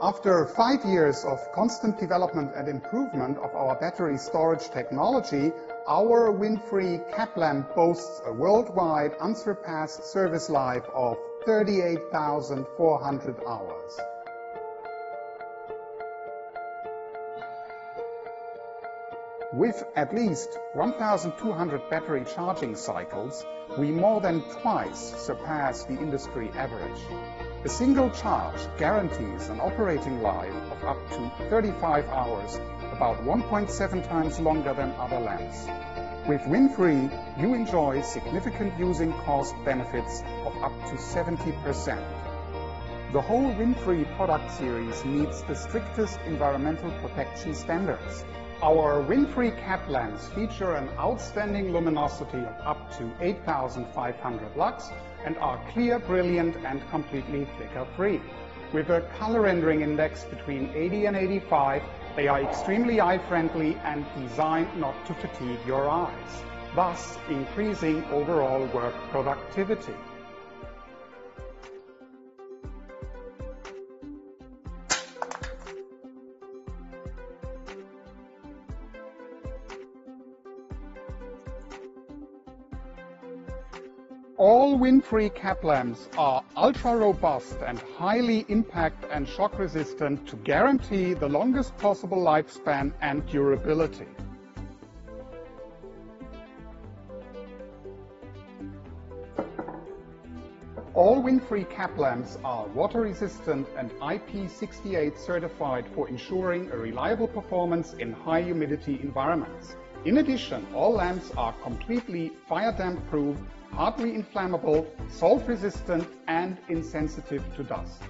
After five years of constant development and improvement of our battery storage technology, our Win3 cap lamp boasts a worldwide unsurpassed service life of 38,400 hours. With at least 1,200 battery charging cycles, we more than twice surpass the industry average. A single charge guarantees an operating life of up to 35 hours, about 1.7 times longer than other lamps. With Win3, you enjoy significant using cost benefits of up to 70%. The whole Win3 product series meets the strictest environmental protection standards. Our Win3 cap lamps feature an outstanding luminosity of up to 8,500 lux and are clear, brilliant, and completely flicker-free. With a color rendering index between 80 and 85, they are extremely eye-friendly and designed not to fatigue your eyes, thus increasing overall work productivity. All Win3 cap lamps are ultra-robust and highly impact and shock resistant to guarantee the longest possible lifespan and durability. All Win3 cap lamps are water-resistant and IP68 certified for ensuring a reliable performance in high humidity environments. In addition, all lamps are completely fire damp proof, hardly inflammable, salt-resistant, and insensitive to dust.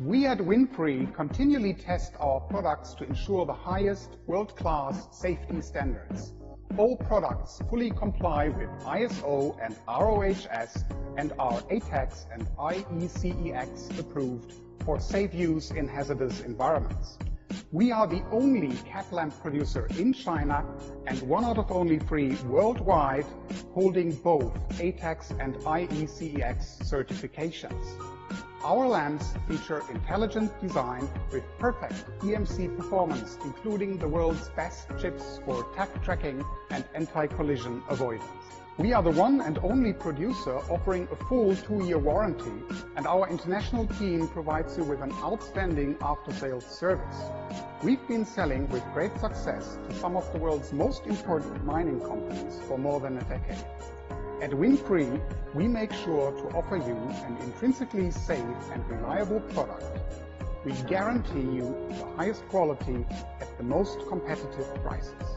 We at Win3 continually test our products to ensure the highest world-class safety standards. All products fully comply with ISO and RoHS and are ATEX and IECEX approved for safe use in hazardous environments. We are the only cap lamp producer in China and one out of only three worldwide holding both ATEX and IECEX certifications. Our lamps feature intelligent design with perfect EMC performance, including the world's best chips for TAG tracking and anti-collision avoidance. We are the one and only producer offering a full two-year warranty, and our international team provides you with an outstanding after-sales service. We've been selling with great success to some of the world's most important mining companies for more than a decade. At Win3, we make sure to offer you an intrinsically safe and reliable product. We guarantee you the highest quality at the most competitive prices.